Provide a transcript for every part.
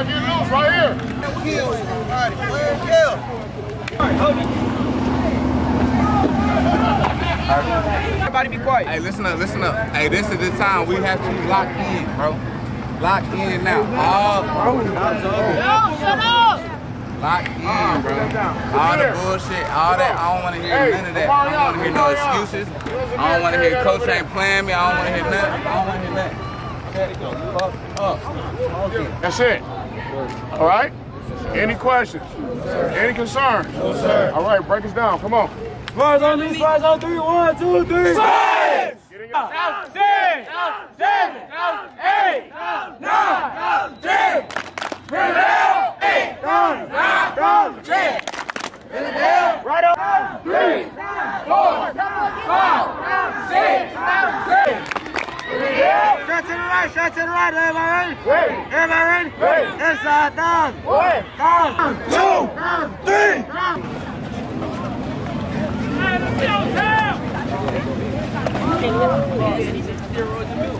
Y'all get loose right here. Kill somebody. Where kill? Everybody be quiet. Hey, listen up, listen up. Hey, this is the time we have to lock in, bro. Lock in now. All, lock in, bro. All the bullshit, all that. I don't want to hear none of that. I don't want to hear no excuses. I don't want to hear coach ain't playing me. I don't want to hear nothing. I don't want to hear nothing. Fuck up. That's it. All right? Any questions? Any concerns? No, sir. All right, break us down. Come on. Fires on me, fires on three. One, two, three. Get in your- Ten, seven, eight, nine, ten. Riverdale, eight, nine, nine, ten. Riverdale, right up. Three, four, five, six, seven. Riverdale. Shot to shot to right. Everybody ready? Everybody ready? Inside, down. Down. Two, three. Want to go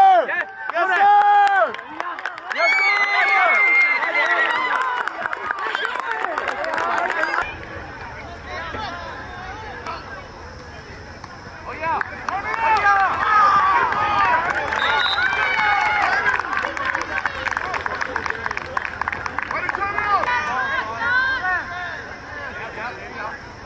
yeah, there.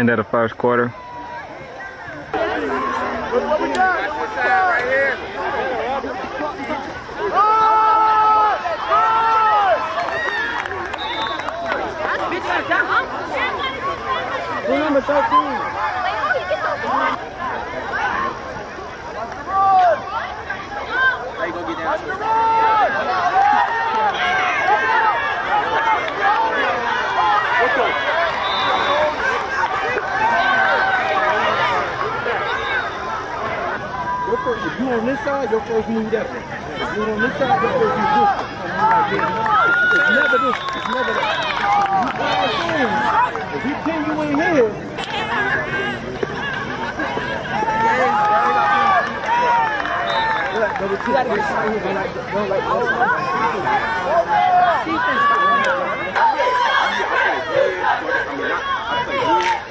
End of the first quarter. That's the side right here. number 13. Your first, if you on this side, your first move that. If you on this side, your first move this. It's never this. It's never that. If you pin you in here, number two, you don't like, don't like I play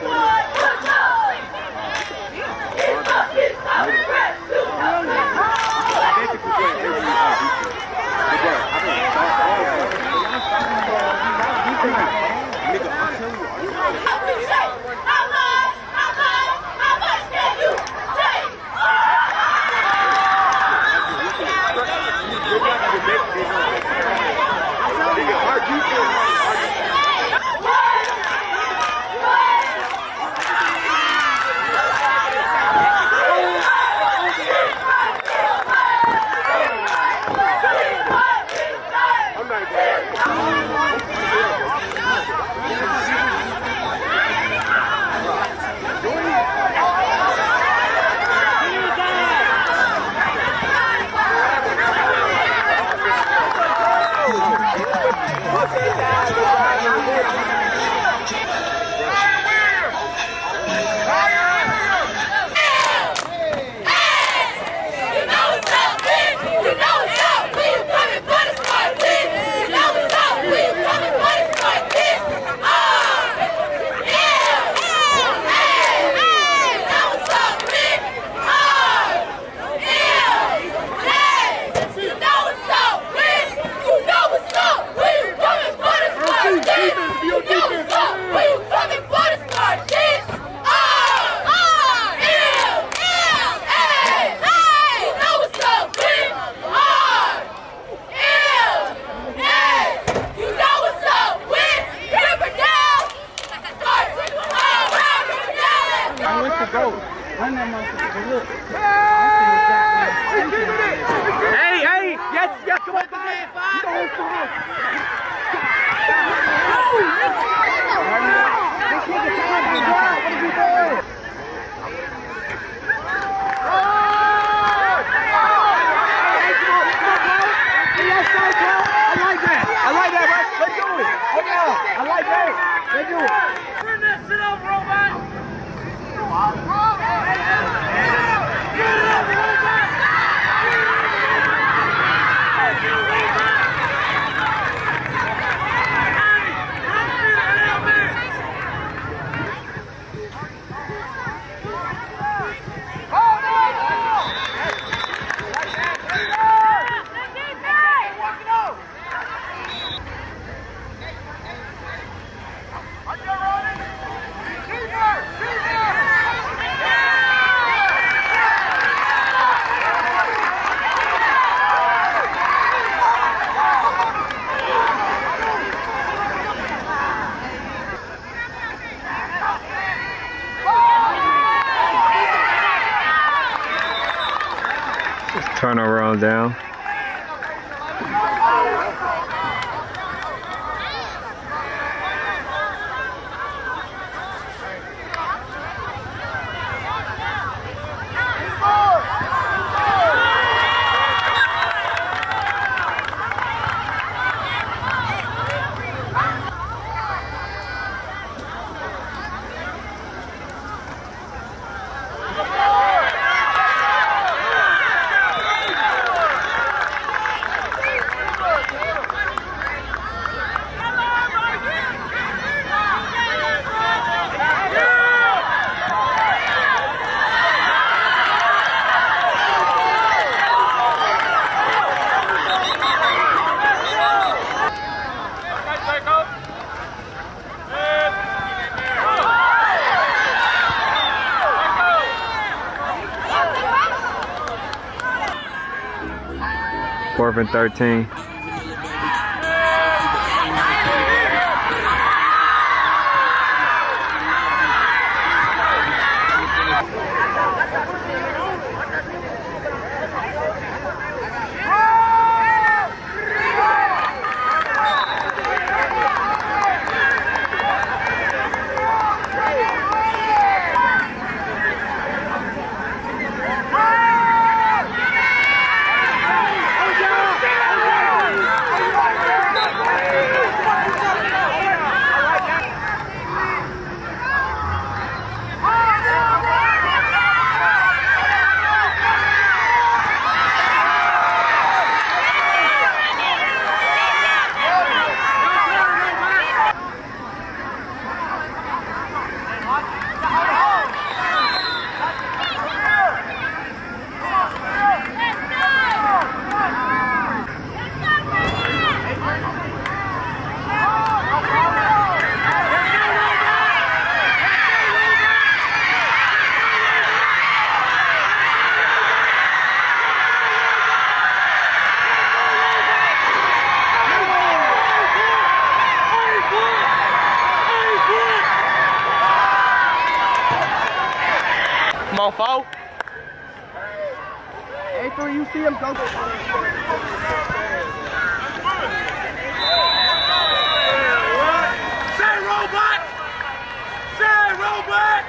Turnover on down. Fourth 13. Come on, foul. A3, you see him go. Say robot! Say robot!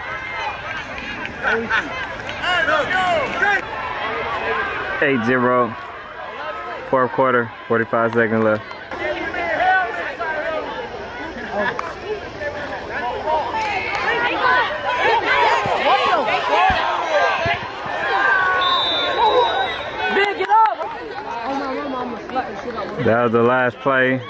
Hey, let's go! 8 0. Fourth quarter, 45 seconds left. That was the last play.